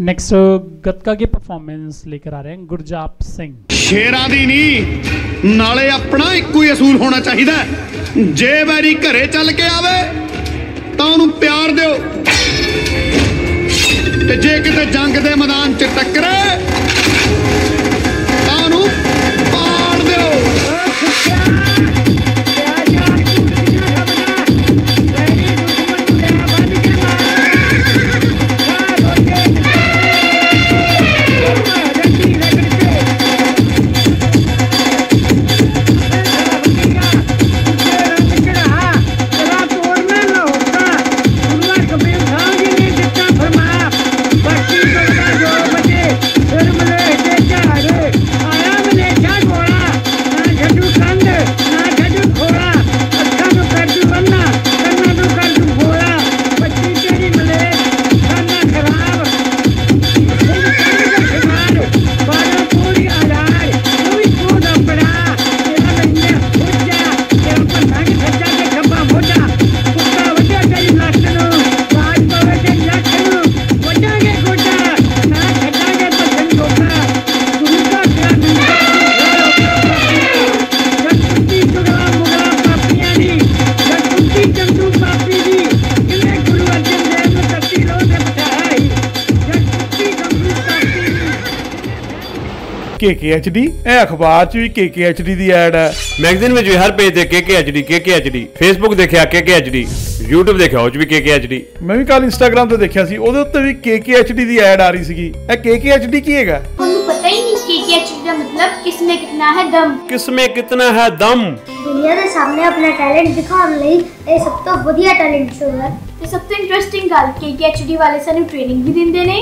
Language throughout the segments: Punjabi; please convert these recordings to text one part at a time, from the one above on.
नेक्स्ट गतका की परफॉर्मेंस लेकर आ रहे हैं गुरजाप सिंह ਸ਼ੇਰਾਂ ਦੀ ਨਹੀਂ ਨਾਲੇ ਆਪਣਾ ਇੱਕੋ ਹੀ ਅਸੂਲ ਹੋਣਾ ਚਾਹੀਦਾ ਹੈ। ਜੇ ਵੈਰੀ ਘਰੇ ਚੱਲ ਕੇ ਆਵੇ ਤਾਂ ਉਹਨੂੰ ਪਿਆਰ ਦਿਓ ਤੇ ਜੇ ਕਿਤੇ ਜੰਗ ਦੇ ਮੈਦਾਨ 'ਚ KKHD ਇਹ ਅਖਬਾਰ 'ਚ ਵੀ KKHD ਦੀ ਐਡ ਹੈ ਮੈਗਜ਼ੀਨ ਵਿੱਚ ਵੀ ਹਰ ਪੇਜ ਤੇ KKHD KKHD ਫੇਸਬੁੱਕ ਦੇਖਿਆ KKHD YouTube ਦੇਖਿਆ ਉਹ 'ਚ ਵੀ KKHD ਮੈਂ ਵੀ ਕੱਲ ਇੰਸਟਾਗ੍ਰam ਤੇ ਦੇਖਿਆ ਸੀ ਉਹਦੇ ਉੱਤੇ ਵੀ KKHD ਦੀ ਐਡ ਆ ਰਹੀ ਸੀਗੀ ਇਹ KKHD ਕੀ ਹੈਗਾ ਤੁਹਾਨੂੰ ਪਤਾ ਹੀ ਨਹੀਂ ਐਚ ਦਾ ਮਤਲਬ ਕਿਸਮੇ ਕਿਤਨਾ ਹੈ ਦਮ ਕਿਸਮੇ ਕਿਤਨਾ ਹੈ ਦਮ ਦੁਨੀਆ ਦੇ ਸਾਹਮਣੇ ਆਪਣਾ ਟੈਲੈਂਟ ਦਿਖਾਉਣ ਲਈ ਇਹ ਸਭ ਤੋਂ ਵਧੀਆ ਟੈਲੈਂਟ ਸ਼ੋਅ ਹੈ ਤੇ ਸਭ ਤੋਂ ਇੰਟਰਸਟਿੰਗ ਗੱਲ ਕਿ ਕੀ ਐਚ ਡੀ ਵਾਲੇ ਸਾਨੂੰ ਟ੍ਰੇਨਿੰਗ ਵੀ ਦਿੰਦੇ ਨੇ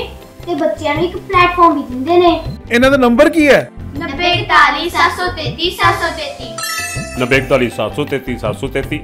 ਤੇ ਬੱਚਿਆਂ ਨੂੰ ਇੱਕ ਪਲੇਟਫਾਰਮ ਵੀ ਦਿੰਦੇ ਨੇ। ਇਹਨਾਂ ਦਾ ਨੰਬਰ ਕੀ ਹੈ? 9041 733 733 94733 733